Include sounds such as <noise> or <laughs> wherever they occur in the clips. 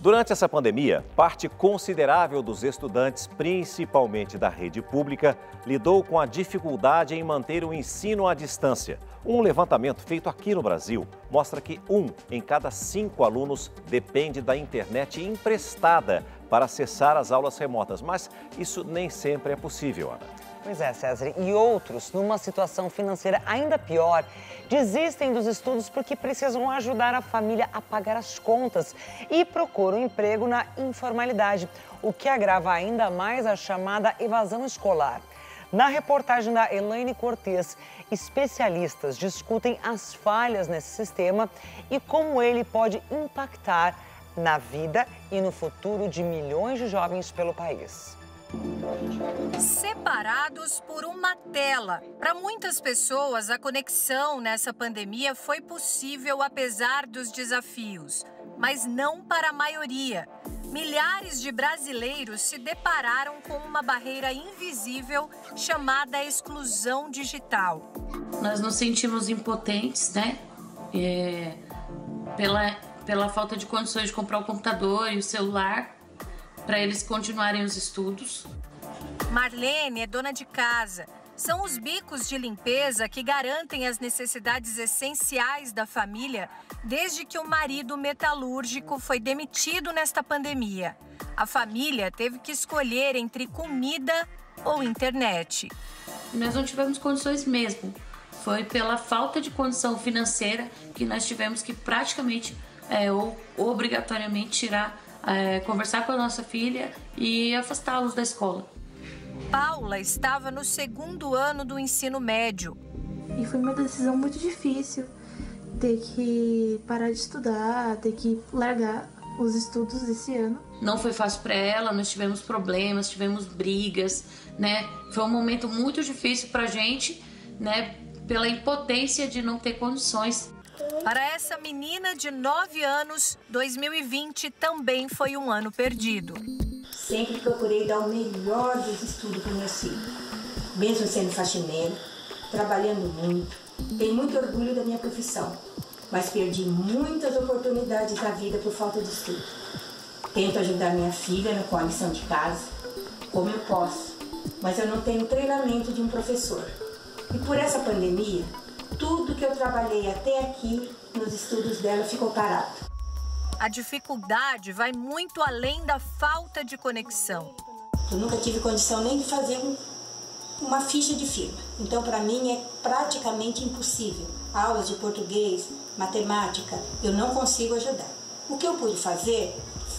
Durante essa pandemia, parte considerável dos estudantes, principalmente da rede pública, lidou com a dificuldade em manter o ensino à distância. Um levantamento feito aqui no Brasil mostra que um em cada cinco alunos depende da internet emprestada para acessar as aulas remotas, mas isso nem sempre é possível, Ana. Pois é, César. E outros, numa situação financeira ainda pior, desistem dos estudos porque precisam ajudar a família a pagar as contas e procuram emprego na informalidade, o que agrava ainda mais a chamada evasão escolar. Na reportagem da Elaine Cortes, especialistas discutem as falhas nesse sistema e como ele pode impactar na vida e no futuro de milhões de jovens pelo país. Separados por uma tela. Para muitas pessoas, a conexão nessa pandemia foi possível apesar dos desafios, mas não para a maioria. Milhares de brasileiros se depararam com uma barreira invisível chamada exclusão digital. Nós nos sentimos impotentes, né? É, pela, pela falta de condições de comprar o computador e o celular para eles continuarem os estudos. Marlene é dona de casa. São os bicos de limpeza que garantem as necessidades essenciais da família desde que o marido metalúrgico foi demitido nesta pandemia. A família teve que escolher entre comida ou internet. Nós não tivemos condições mesmo. Foi pela falta de condição financeira que nós tivemos que praticamente é, ou obrigatoriamente tirar é, conversar com a nossa filha e afastá-los da escola. Paula estava no segundo ano do ensino médio. E foi uma decisão muito difícil ter que parar de estudar, ter que largar os estudos esse ano. Não foi fácil para ela, nós tivemos problemas, tivemos brigas, né? Foi um momento muito difícil para a gente, né? Pela impotência de não ter condições para essa menina de 9 anos, 2020 também foi um ano perdido. Sempre procurei dar o melhor dos estudos para meus filhos. Mesmo sendo faxineiro, trabalhando muito, tenho muito orgulho da minha profissão, mas perdi muitas oportunidades da vida por falta de estudo. Tento ajudar minha filha com a lição de casa, como eu posso, mas eu não tenho treinamento de um professor. E por essa pandemia, tudo que eu trabalhei até aqui nos estudos dela ficou parado. A dificuldade vai muito além da falta de conexão. Eu nunca tive condição nem de fazer um, uma ficha de firma. Então, para mim, é praticamente impossível. Aulas de português, matemática, eu não consigo ajudar. O que eu pude fazer,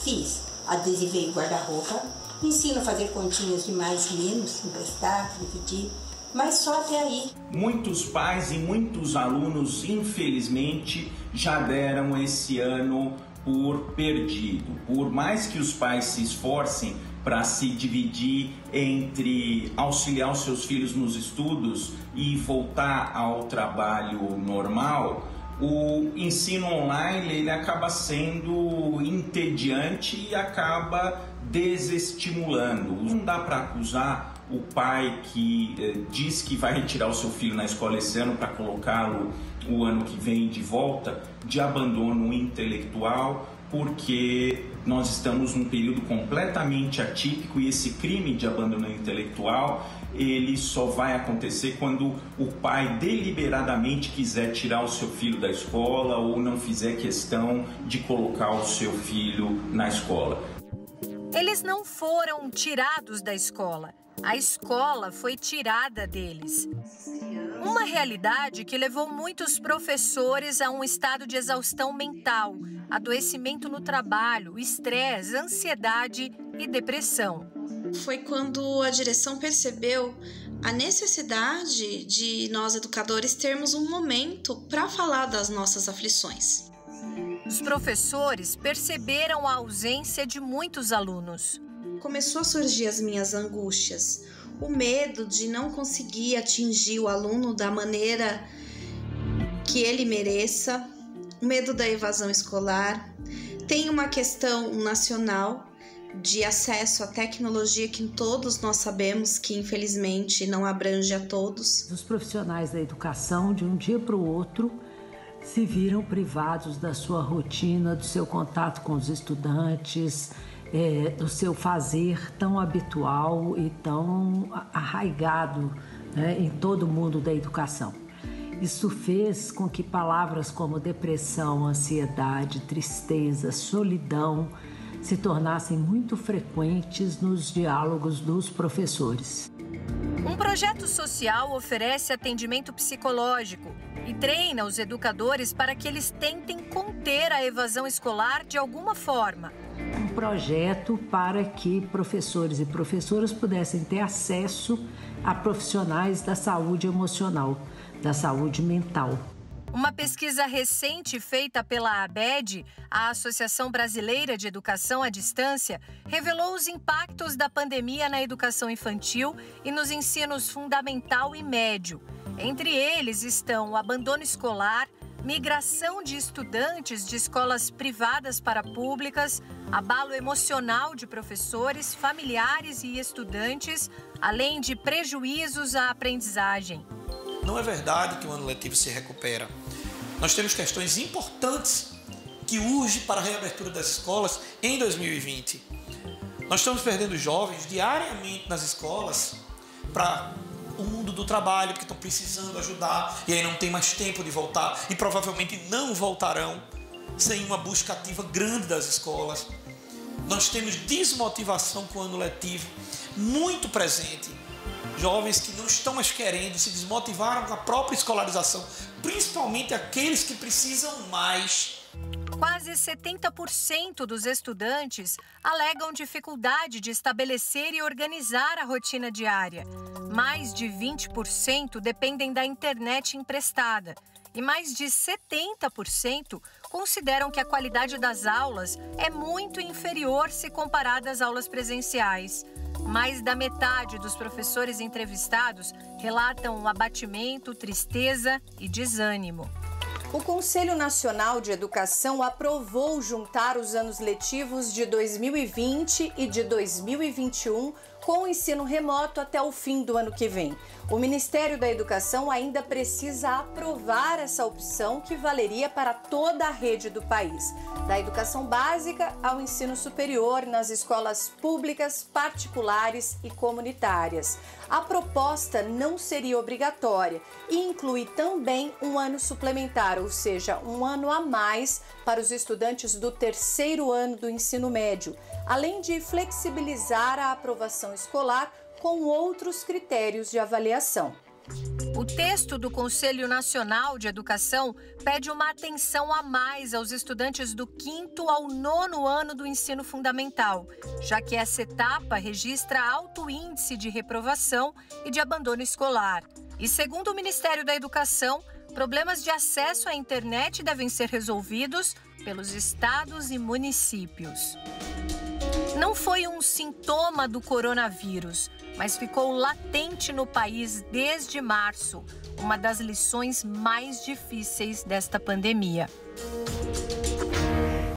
fiz. Adesivei o guarda-roupa, ensino a fazer continhas de mais e menos, emprestar, dividir mas só até aí. Muitos pais e muitos alunos, infelizmente, já deram esse ano por perdido. Por mais que os pais se esforcem para se dividir entre auxiliar os seus filhos nos estudos e voltar ao trabalho normal, o ensino online ele acaba sendo entediante e acaba desestimulando. Não dá para acusar o pai que eh, diz que vai <laughs> retirar o seu filho na escola esse ano para colocá-lo o ano que vem de volta, de abandono intelectual, porque nós estamos num período completamente atípico e esse crime de abandono intelectual ele só vai acontecer quando o pai deliberadamente quiser tirar o seu filho da escola ou não fizer questão de colocar o seu filho na escola. Eles não foram tirados da escola a escola foi tirada deles. Uma realidade que levou muitos professores a um estado de exaustão mental, adoecimento no trabalho, estresse, ansiedade e depressão. Foi quando a direção percebeu a necessidade de nós educadores termos um momento para falar das nossas aflições. Os professores perceberam a ausência de muitos alunos começou a surgir as minhas angústias, o medo de não conseguir atingir o aluno da maneira que ele mereça, o medo da evasão escolar. Tem uma questão nacional de acesso à tecnologia que todos nós sabemos que infelizmente não abrange a todos. Os profissionais da educação, de um dia para o outro, se viram privados da sua rotina, do seu contato com os estudantes, é, do seu fazer tão habitual e tão arraigado né, em todo o mundo da educação. Isso fez com que palavras como depressão, ansiedade, tristeza, solidão se tornassem muito frequentes nos diálogos dos professores. Um projeto social oferece atendimento psicológico e treina os educadores para que eles tentem conter a evasão escolar de alguma forma. Projeto para que professores e professoras pudessem ter acesso a profissionais da saúde emocional, da saúde mental. Uma pesquisa recente feita pela ABED, a Associação Brasileira de Educação à Distância, revelou os impactos da pandemia na educação infantil e nos ensinos fundamental e médio. Entre eles estão o abandono escolar, migração de estudantes de escolas privadas para públicas, abalo emocional de professores, familiares e estudantes, além de prejuízos à aprendizagem. Não é verdade que o ano letivo se recupera. Nós temos questões importantes que urgem para a reabertura das escolas em 2020. Nós estamos perdendo jovens diariamente nas escolas para mundo do trabalho, porque estão precisando ajudar e aí não tem mais tempo de voltar e provavelmente não voltarão sem uma busca ativa grande das escolas. Nós temos desmotivação com o ano letivo muito presente jovens que não estão mais querendo, se desmotivaram com a própria escolarização, principalmente aqueles que precisam mais. Quase 70% dos estudantes alegam dificuldade de estabelecer e organizar a rotina diária. Mais de 20% dependem da internet emprestada. E mais de 70% consideram que a qualidade das aulas é muito inferior se comparada às aulas presenciais. Mais da metade dos professores entrevistados relatam abatimento, tristeza e desânimo. O Conselho Nacional de Educação aprovou juntar os anos letivos de 2020 e de 2021 com o ensino remoto até o fim do ano que vem. O Ministério da Educação ainda precisa aprovar essa opção que valeria para toda a rede do país, da educação básica ao ensino superior nas escolas públicas, particulares e comunitárias. A proposta não seria obrigatória e inclui também um ano suplementar, ou seja, um ano a mais para os estudantes do terceiro ano do ensino médio, além de flexibilizar a aprovação escolar com outros critérios de avaliação. O texto do Conselho Nacional de Educação pede uma atenção a mais aos estudantes do quinto ao nono ano do ensino fundamental, já que essa etapa registra alto índice de reprovação e de abandono escolar. E segundo o Ministério da Educação, problemas de acesso à internet devem ser resolvidos pelos estados e municípios. Não foi um sintoma do coronavírus, mas ficou latente no país desde março, uma das lições mais difíceis desta pandemia.